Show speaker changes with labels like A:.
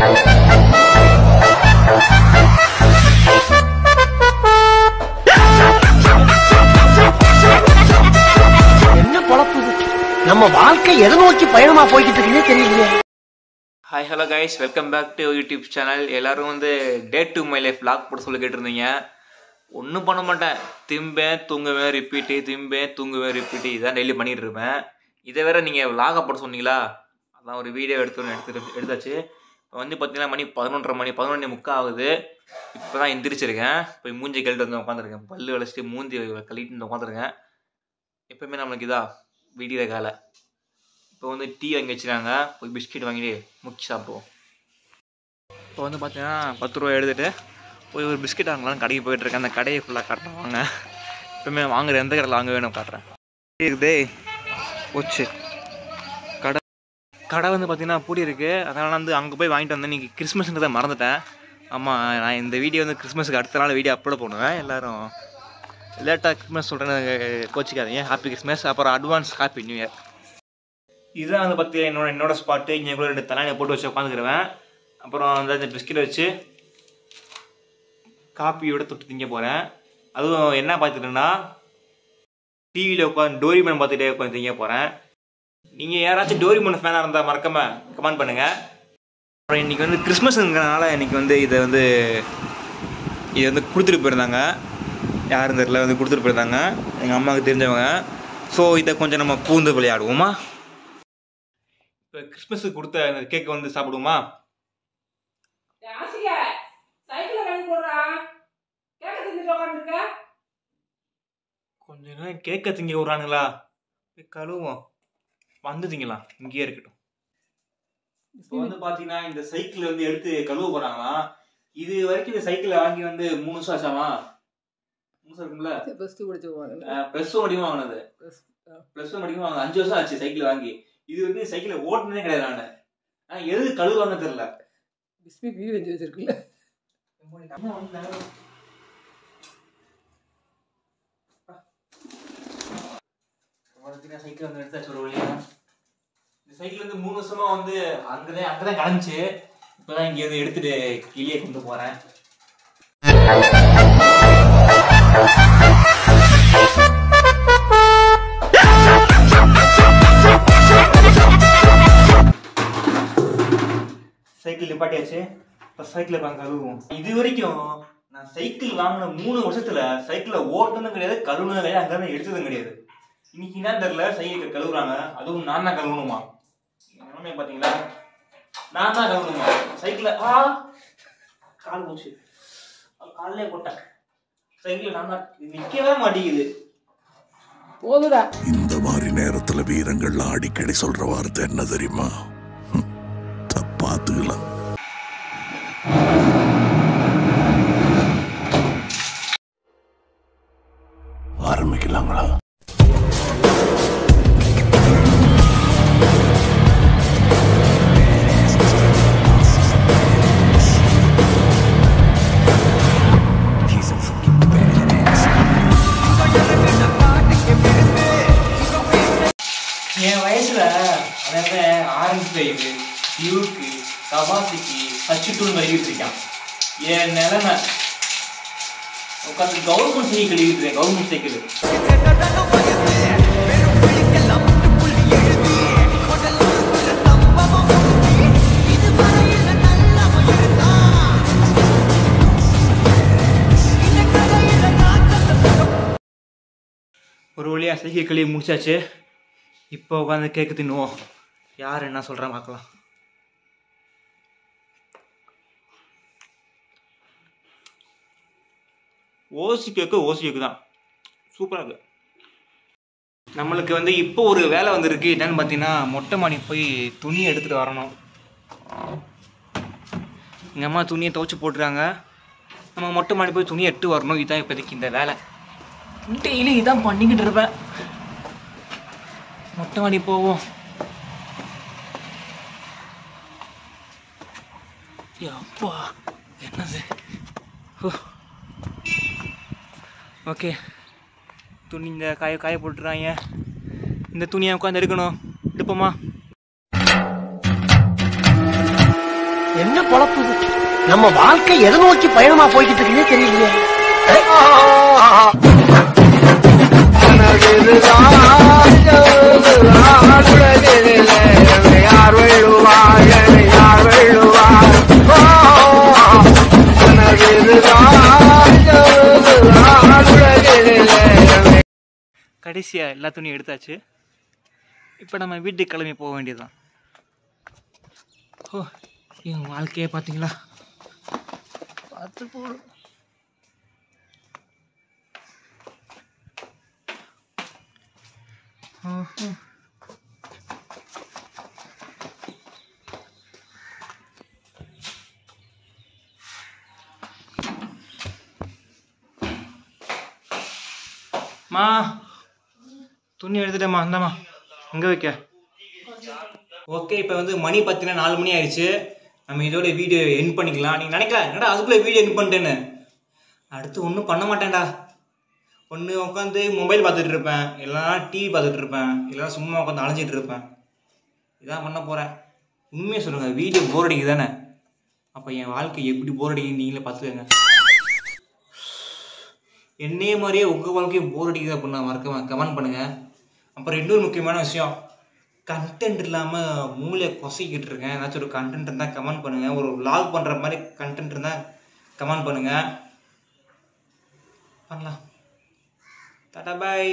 A: என்ன நம்ம வாழ்க்கை எதை நோக்கி பயணமா போய்கிட்டு இருக்குன்னே தெரியலையே.
B: Hi hello guys welcome back to YouTube channel எல்லாரும் வந்து day to my life log போட சொல்லி கேட்டிருந்தீங்க. ஒன்றும் பண்ண மாட்டேன். திம்பேன் தூங்குவேன் ரிப்பீட்டு திம்பேன் தூங்குவேன் ரிப்பீட்டு இதான் டெய்லி பண்ணிட்டு இருப்பேன். இதை வேற நீங்கள் லாக போட சொன்னீங்களா? அதான் ஒரு வீடியோ எடுத்து எடுத்து எடுத்தாச்சு. வந்து பார்த்தீங்கன்னா மணி பதினொன்றரை மணி பதினொன்று முக்கா ஆகுது. இப்போ தான் எந்திரிச்சிருக்கேன். போய் மூஞ்சி கழிட்டு வந்து உட்காந்துருக்கேன் பல்லு வளைச்சிட்டு மூஞ்சி கழிட்டு வந்து உட்காந்துருக்கேன் எப்பவுமே நம்மளுக்கு இதா வீடியோ காலை. இப்போ வந்து டீ வாங்கி வச்சுருக்காங்க போய் பிஸ்கெட் வாங்கிட்டு முக்கி சாப்பிடுவோம். இப்போ வந்து பார்த்தீங்கன்னா பத்து ரூபா எடுத்துகிட்டு போய் ஒரு பிஸ்கெட் வாங்கலாம்னு கடைக்கு போயிட்டு இருக்கேன். அந்த கடையை ஃபுல்லாக காட்டுறேன் வாங்க. எப்பவுமே வாங்குற எந்த கடையில் வாங்க வேணும் காட்டுறேன். இருக்குதே போச்சு. கடை வந்து பார்த்தீங்கன்னா பூடி இருக்குது அதனால் வந்து அங்கே போய் வாங்கிட்டு வந்தேன். இன்றைக்கி கிறிஸ்மஸ்ன்றதை மறந்துட்டேன். ஆமாம் நான் இந்த வீடியோ வந்து கிறிஸ்மஸுக்கு அடுத்த நாள் வீடியோ அப்லோட் பண்ணுவேன் எல்லோரும் லேட்டாக கிறிஸ்மஸ் சொல்கிறேன்னு கோச்சிக்காதீங்க. ஹாப்பி கிறிஸ்மஸ் அப்புறம் அட்வான்ஸ் ஹாப்பி நியூ இயர் இதுதான் வந்து பற்றி என்னோட என்னோட ஸ்பாட்டு இங்கே கூட ரெண்டு தலையை போட்டு வச்சு உட்காந்துக்கிடுவேன் அப்புறம் அந்த இந்த பிஸ்கெட் வச்சு காப்பியோட தொட்டு திங்க போகிறேன் அதுவும் என்ன பார்த்துட்டேன்னா டிவியில் உட்காந்து டோரிமேன் பார்த்துட்டே உட்காந்து திங்க போகிறேன் நீங்கள் யாராச்சும் டோரிமன் ஃபேனாக இருந்தால் மறக்காம கமெண்ட் பண்ணுங்கள் அப்புறம் இன்றைக்கி வந்து கிறிஸ்மஸ்ங்கிறனால இன்றைக்கி வந்து இதை வந்து இது வந்து கொடுத்துட்டு போயிருந்தாங்க. யாரும் தெரியல வந்து கொடுத்துட்டு போயிருந்தாங்க. எங்கள் அம்மாவுக்கு தெரிஞ்சவங்க. ஸோ இதை கொஞ்சம் நம்ம பூந்து விளையாடுவோமா? இப்போ கிறிஸ்மஸுக்கு கொடுத்த அந்த கேக்கை வந்து சாப்பிடுவோமா? கொஞ்ச நேரம் கேக்கை திங்க விட்றானுங்களா? போய் கழுவோம் வந்து திங்கலாம் இங்கேயே இருக்கட்டும். இப்போ வந்து பார்த்தீங்கன்னா இந்த சைக்கிள் வந்து எடுத்து கழுவ போகிறாங்களாம் இது வரைக்கும் இந்த சைக்கிளை வாங்கி வந்து மூணு வருஷம் ஆச்சாமா? மூணு வருஷம் இருக்கும்ல?
C: ப்ளஸ் டூ படிச்சு
B: ப்ளஸ் டூ முடியும் வாங்கினது? ப்ளஸ் டூ வாங்க அஞ்சு வருஷம் ஆச்சு சைக்கிள் வாங்கி. இது வந்து சைக்கிளை ஓட்டுனதே கிடையாது நான். ஆனால் எது கழுவாங்க தெரியல.
C: வச்சு பார்த்தீங்கன்னா
B: சைக்கிள் வந்து எடுத்தாச்சு ஒரு இந்த சைக்கிள் வந்து மூணு வருஷமா வந்து அங்கதான் அங்கதான் கலந்துச்சு இப்பதான் இங்க வந்து எடுத்துட்டு கிளியே கொண்டு போறேன். சைக்கிள் நிப்பாட்டியாச்சு. இப்போ சைக்கிளை பாங்க கழுவுவோம். இது வரைக்கும் நான் சைக்கிள் வாங்கின மூணு வருஷத்துல சைக்கிளை ஓட்டுனதும் கிடையாது கழுவுனதும் கிடையாது அங்கே எடுத்ததும் கிடையாது. இன்னைக்கு என்ன தெரியல சைக்கிள் கழுவுறாங்க. அதுவும் நான் தான் கழுவணுமா? நிலைமை பாத்தீங்களா? நான் தான் கழுவணுமா? சைக்கிளை ஆ? கால் போச்சு காலிலே போட்டேன். சைக்கிள் நான் தான் நிக்கவே மாட்டேங்குது.
C: போதுடா.
D: இந்த மாதிரி நேரத்துல வீரங்கள்லாம் அடிக்கடி சொல்ற வார்த்தை என்ன தெரியுமா? தப்பாத்துக்கலாம் ஆரம்பிக்கலாங்களா?
B: லாரன்ஸ் ஆரஞ்சு டியூக்கு கவாசிக்கு சச்சிட்டூன் கழுவிட்டு இருக்கான் என் நிலைமை உட்காந்து கவர்மெண்ட் சைக்கிள் இருக்கிறேன் கவர்மெண்ட் சைக்கிள் ஒரு வழியா சைக்கிள் கழுவி முடிச்சாச்சு. இப்போ உட்காந்து கேட்க தின்னுவோம். யார் என்ன சொல்கிறா பார்க்கலாம் ஓசி கேக்கு ஓசி கேக்கு தான். சூப்பராக இருக்கு. நம்மளுக்கு வந்து இப்போ ஒரு வேலை வந்திருக்கு. என்னன்னு பார்த்தீங்கன்னா மொட்டை மாடி போய் துணி எடுத்துகிட்டு வரணும். எங்கள் அம்மா துணியை துவைச்சி போட்டுருக்காங்க நம்ம மொட்டை மாடி போய் துணி எடுத்து வரணும். இதுதான் இப்போதைக்கு இந்த வேலை. டெய்லி இதான் பண்ணிக்கிட்டு இருப்பேன். மொட்டை மாடி போவோம். அப்பா என்னது ஓகே துணி இந்த காய காய போட்டுறாங்க இந்த துணியை உட்காந்து எடுக்கணும் எடுப்போமா
A: என்ன பொழப்பு? நம்ம வாழ்க்கை எதை நோக்கி பயணமா போய்கிட்டு இருக்குன்னே தெரியலையே
B: கடைசியாக எல்லா துணியும் எடுத்தாச்சு. இப்போ நம்ம வீட்டுக்கு கிளம்பி போக வேண்டியதுதான். ஓ என் வாழ்க்கையே பார்த்தீங்களா? பார்த்து போ மா துணி எடுத்துட்டேம்மா இந்தாம்மா. எங்கே வைக்க? ஓகே இப்போ வந்து மணி பார்த்தீங்கன்னா நாலு மணி ஆயிடுச்சு. நம்ம இதோட வீடியோ என் பண்ணிக்கலாம். நீங்கள் நினைக்கல என்னடா அதுக்குள்ளே வீடியோ என் பண்ணிட்டேன்னு? அடுத்து ஒன்றும் பண்ண மாட்டேன்டா. ஒன்று உட்காந்து மொபைல் பார்த்துட்டு இருப்பேன். இல்லைனா டிவி பார்த்துட்டு இருப்பேன். இல்லைனா சும்மா உட்காந்து அலைஞ்சிட்டு இருப்பேன். இதான் பண்ண போகிறேன் உண்மையை சொல்லுங்கள் வீடியோ போர் அடிக்குது தானே அப்போ என் வாழ்க்கை எப்படி போர் அடிக்குது நீங்களே பார்த்துக்கோங்க. என்னையே மாதிரியே உங்கள் வாழ்க்கையும் போர் அடிக்குது அப்படின்னா மறக்காம கமெண்ட் பண்ணுங்கள் அப்புறம் இன்னொரு முக்கியமான விஷயம் கண்டென்ட் இல்லாமல் மூளையை கொசைக்கிட்டு இருக்கேன் ஏதாச்சும் ஒரு கண்டென்ட் இருந்தால் கமெண்ட் பண்ணுங்கள் ஒரு லாக் பண்ணுற மாதிரி கண்டென்ட் இருந்தால் கமெண்ட் பண்ணுங்கள் பண்ணலாம். டாடா பாய்